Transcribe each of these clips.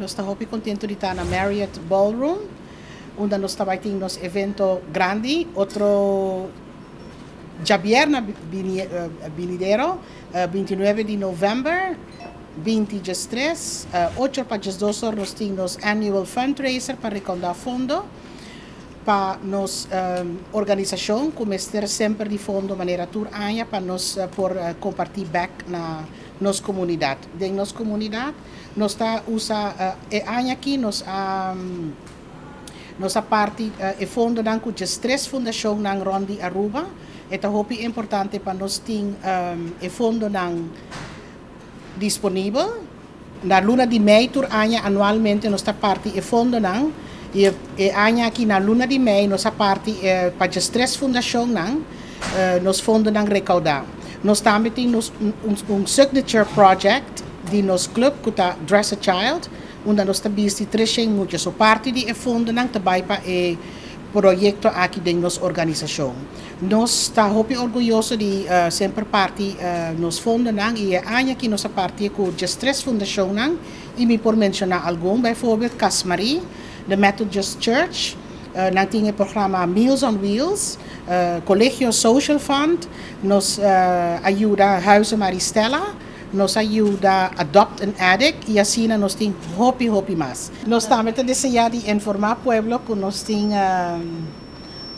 nos tahopi contento dita na Marriott Ballroom, unda nos tabaiting nos evento grande, outro Javier na Binidero, 29 de novembro, 20 dias 8 para 12 nos tem nos annual fundraiser para arrecadar fundo, pa nos um, ehm, organisasyon kumester sempre di fondo maneira tur anya pa nos uh, eh, por eh, uh, compartir back na nos comunidade. Den nos comunidade, nos tá usa uh, e anya aqui nos um, nossa parte uh, e fondo dan ku três fundação nang rondi Aruba. Eta hopi importante pa nos ting um, e fondo nang disponível. Na luna de mei tur anya anualmente nossa parte e fondo nang e, anya aqui na luna de mei nossa parte eh, para as três fundações nan eh, nos fundo nan recaudar. Nós também temos um, um signature project de nosso clube que está Dress a Child, onde nós estamos trazendo muito. So parte de fundo nan também para e projeto aqui da nossa organização. Nós estamos muito orgulhosos de uh, sempre parte uh, nos fundos nan e anya aqui nossa parte com as três fundações nan e me por mencionar algum, bijvoorbeeld Casmarie, de Methodist Church. Eh, uh, nating het programa Meals on Wheels, uh, Colegio Social Fund, nos uh, ayuda Huizen Maristella, nos ayuda Adopt an Addict y así nos ting hopi hopi más. Nos también te ya de informar pueblo con nos ting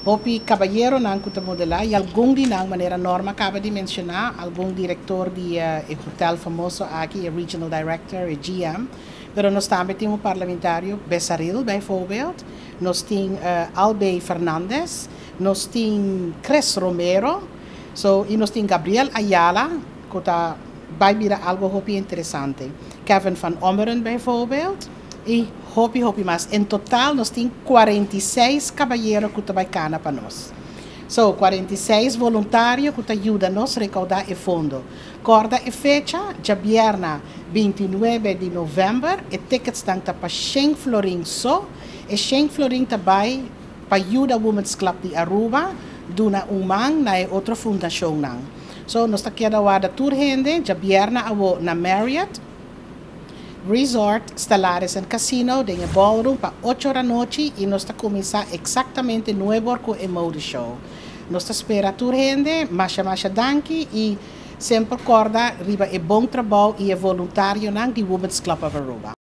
hopi caballero nang kuta modela y algún di nan manera Norma acaba de mencionar, algún director de uh, el hotel famoso aquí, el regional director, el GM, pero nós também temos um parlamentário Bessaril, bijvoorbeeld. Nós temos uh, Albey Fernandes, nós Cres Romero, so, e nós temos Gabriel Ayala, que está virar algo hopi interessante. Kevin van Ommeren bijvoorbeeld. E hopi hopi mais. Em total, nós temos 46 caballeros que trabalham para nós. So, 46 voluntários que ajudam a nós a recaudar o fundo. Corda e fecha, já vierna 29 de novembro, e tickets estão para 100 florin só, e 100 florin também para ajudar o Women's Club de Aruba, duna umang na outra fundação nang. So, nós aqui a tour gente, já vierna avo na Marriott, Resort, Stellaris and Casino, de ballroom para 8 horas da noite e nós está começar exatamente 9 horas com o Mode Show. Espera tour gente, masha masha danke e sempre corda riba e bom trabalho e é voluntário di Women's Club of Aruba.